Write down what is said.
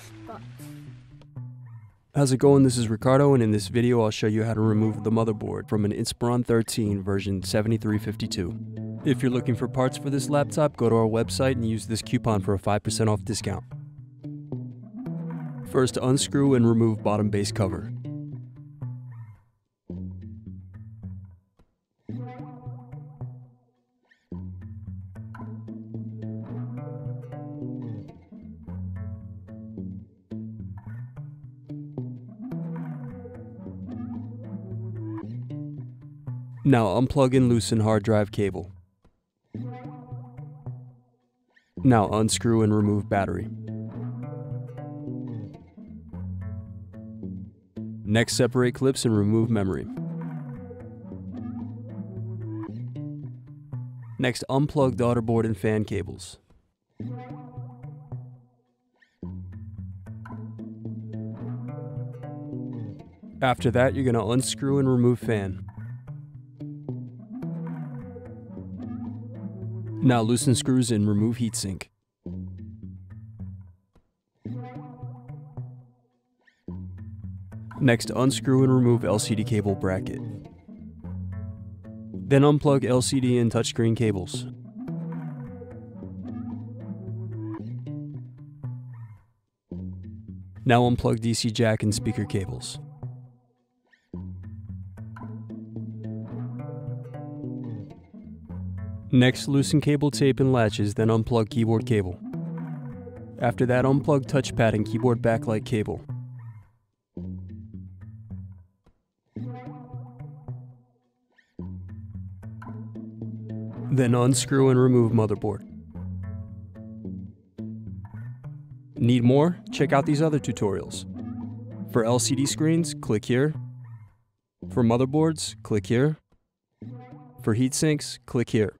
spots. How's it going? This is Ricardo, and in this video, I'll show you how to remove the motherboard from an Inspiron 13 version 7352. If you're looking for parts for this laptop, go to our website and use this coupon for a 5% off discount. First, unscrew and remove bottom base cover. Now unplug and loosen hard drive cable. Now unscrew and remove battery. Next separate clips and remove memory. Next unplug daughterboard and fan cables. After that, you're going to unscrew and remove fan. Now loosen screws and remove heatsink. Next, unscrew and remove LCD cable bracket. Then unplug LCD and touchscreen cables. Now unplug DC jack and speaker cables. Next, loosen cable tape and latches, then unplug keyboard cable. After that, unplug touchpad and keyboard backlight cable. Then unscrew and remove motherboard. Need more? Check out these other tutorials. For LCD screens, click here. For motherboards, click here. For heatsinks, click here.